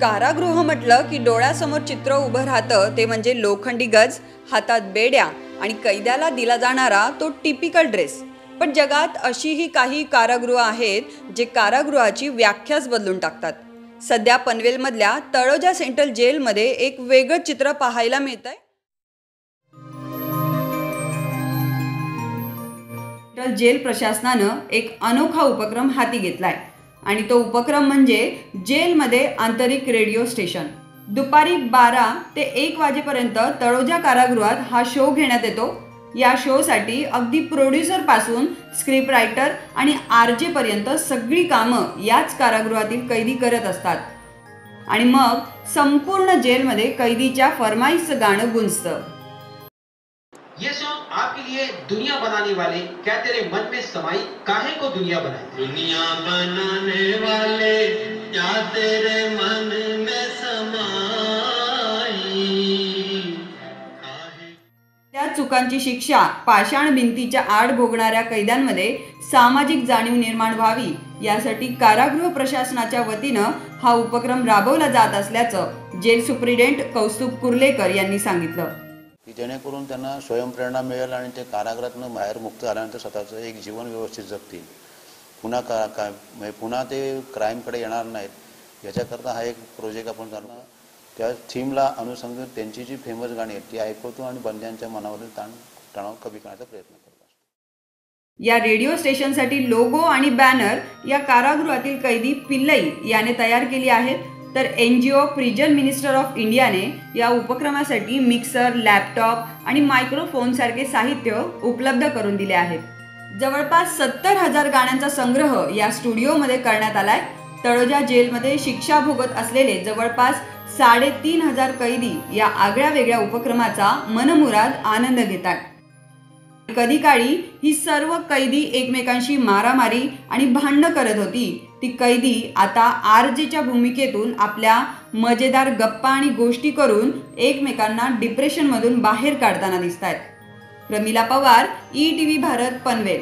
कारागृह म्हटलं की डोळ्यासमोर चित्र उभं राहतं ते म्हणजे लोखंडी गज हातात बेड्या आणि कैद्याला दिला जाणारा तो टिपिकल ड्रेस. पण जगात अशीही काही कारागृह आहेत जे कारागृहाची व्याख्याच बदलून टाकतात. सध्या पनवेलमधल्या तळोजा सेंट्रल जेलमध्ये एक वेगळं चित्र पाहायला मिळतंय. तर जेल प्रशासनानं एक अनोखा उपक्रम हाती घेतलाय. आणि तो उपक्रम म्हणजे जेलमध्ये आंतरिक रेडिओ स्टेशन. दुपारी बारा ते एक वाजेपर्यंत तळोजा कारागृहात हा शो घेण्यात येतो. या शोसाठी अगदी प्रोड्युसरपासून स्क्रिप्ट रायटर आणि आर पर्यंत सगळी कामं याच कारागृहातील कैदी करत असतात. आणि मग संपूर्ण जेलमध्ये कैदीच्या फरमाईचं गाणं गुंजतं. आपके लिए दुनिया बनाने वाले क्या तेरे मन में समाई काहे को दुनिया बनाई दुनिया बनाने वाले क्या तेरे मन में समाई? काहे? त्या चुकांची शिक्षा पाषाण भिंतीच्या आड भोगणाऱ्या कैद्यांमध्ये सामाजिक जाणीव निर्माण व्हावी यासाठी कारागृह प्रशासनाच्या वतीनं हा उपक्रम राबवला जात असल्याचं जेल सुप्रिटेंडेंट कौस्तुभ कुर्लेकर यांनी सांगितलं. की जेणेकरून त्यांना स्वयंप्रेरणा मिळेल आणि ते कारागृहातनं बाहेर मुक्त झाल्यानंतर स्वतःचं एक जीवन व्यवस्थित जगतील. पुन्हा का का म्हणजे पुन्हा ते क्राईमकडे येणार नाहीत. याच्याकरता हा एक प्रोजेक्ट आपण करणार त्या थीमला अनुसंगत त्यांची जी फेमस गाणी आहेत ती ऐकवतो आणि बंद्यांच्या मनावरील ताण तणाव कमी करण्याचा प्रयत्न करतो. या रेडिओ स्टेशनसाठी लोगो आणि बॅनर या कारागृहातील कैदी पिल्लई याने तयार केली आहेत. तर N G O prison minister of इंडियाने या उपक्रमासाठी मिक्सर लॅपटॉप आणि मायक्रोफोनसारखे साहित्य उपलब्ध करून दिले आहेत. जवळपास सत्तर हजार गाण्यांचा संग्रह या स्टुडिओमध्ये करण्यात आलाय. तळोजा जेलमध्ये शिक्षा भोगत असलेले जवळपास साडेतीन हजार कैदी या आगळ्या वेगळ्या उपक्रमाचा मनमुराद आनंद घेतात. कधी काळी ही सर्व कैदी एकमेकांशी मारामारी आणि भांडणं करत होती. ती कैदी आता आरजेच्या भूमिकेतून आपल्या मजेदार गप्पा आणि गोष्टी करून एकमेकांना डिप्रेशनमधून बाहेर काढताना दिसत आहेत Pramila Pawar E T V Bharat Panvel.